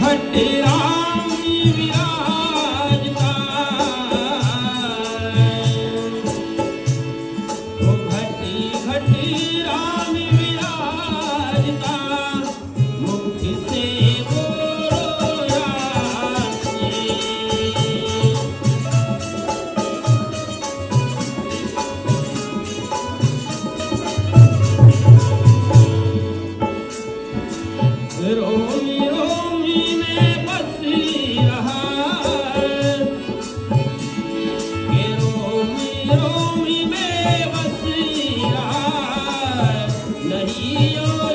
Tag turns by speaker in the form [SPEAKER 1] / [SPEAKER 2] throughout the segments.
[SPEAKER 1] भंडेरा Maria.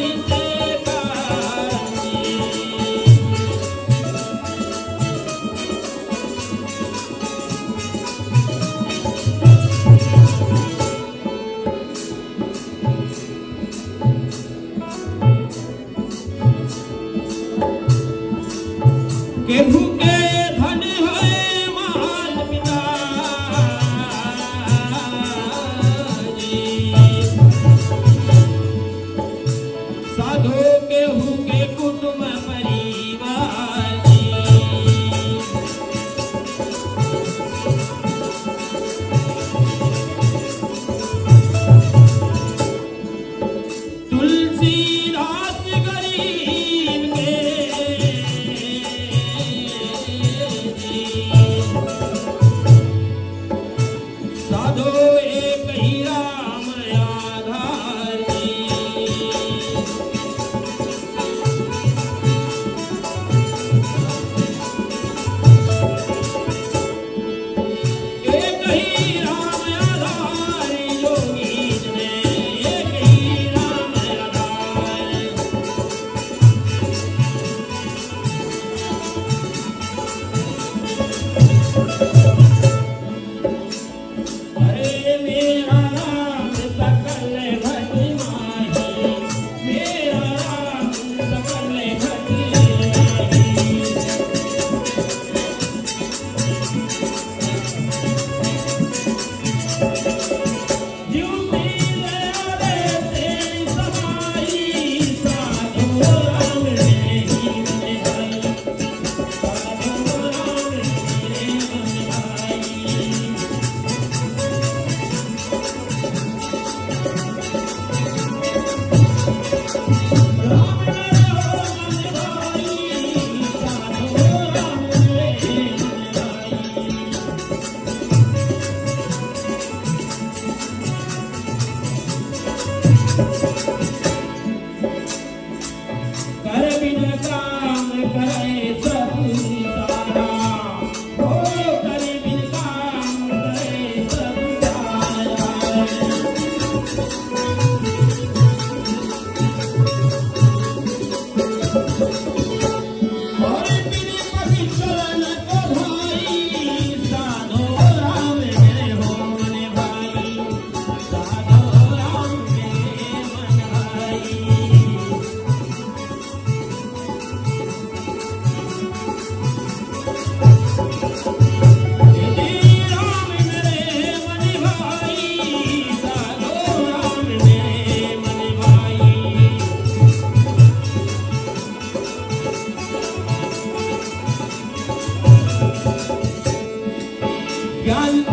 [SPEAKER 1] ज्ञान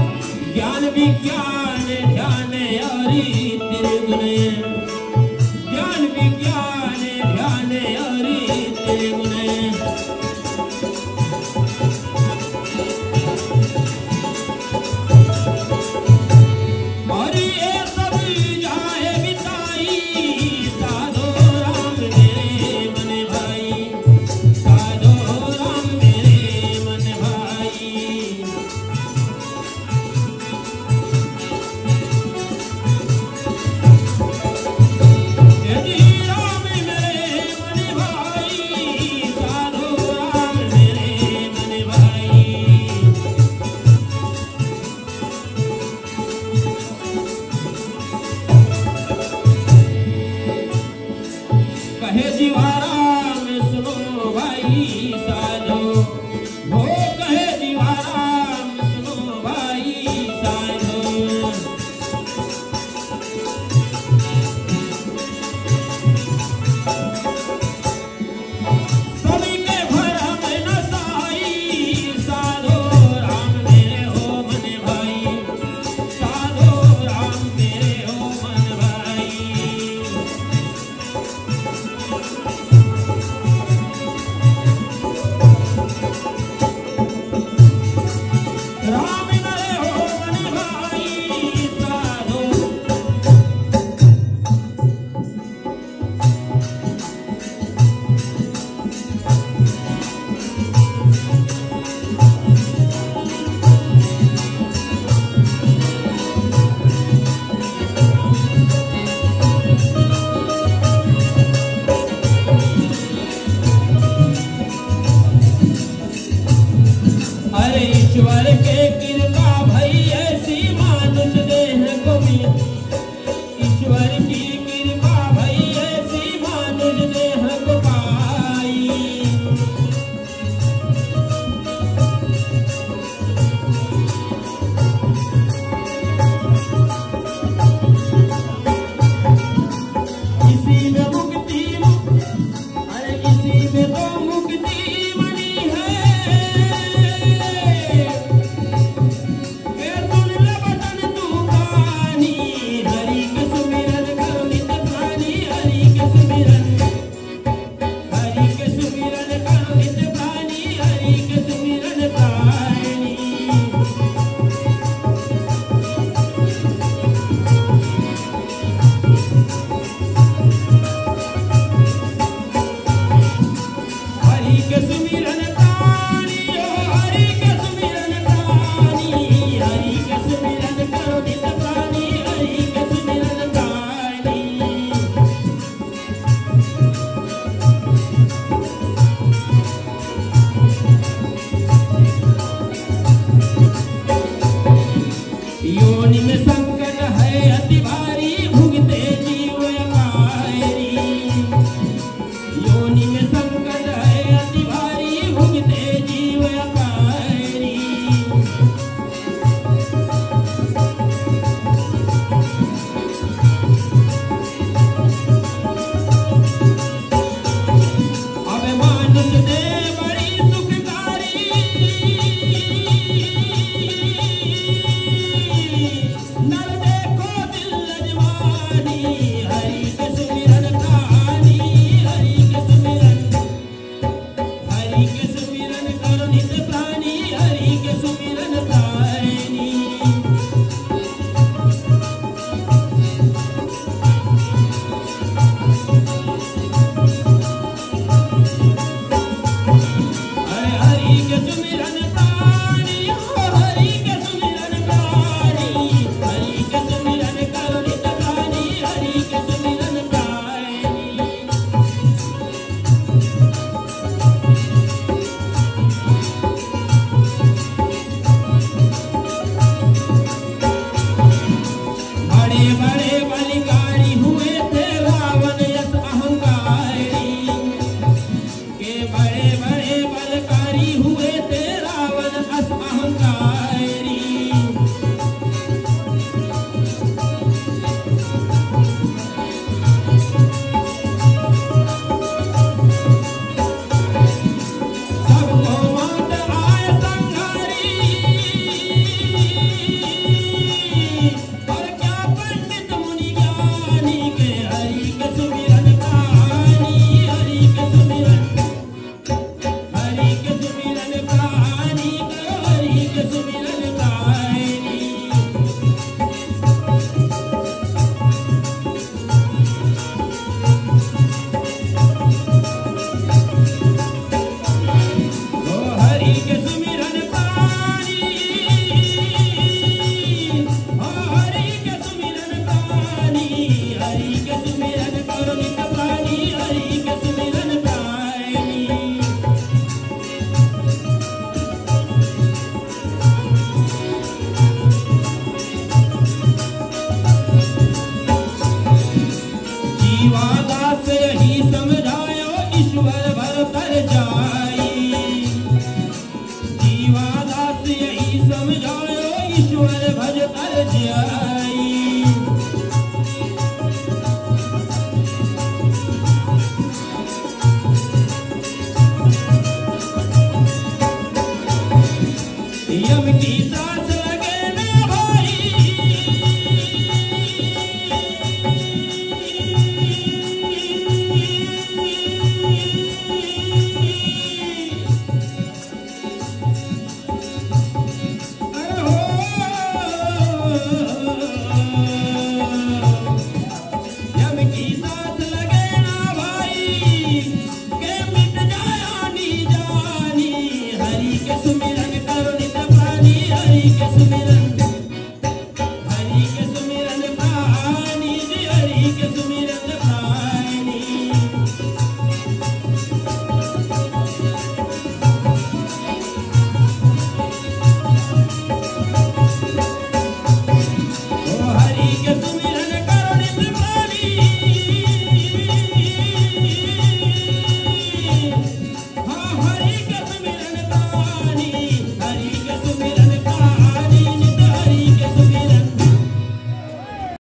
[SPEAKER 1] ज्ञान विज्ञान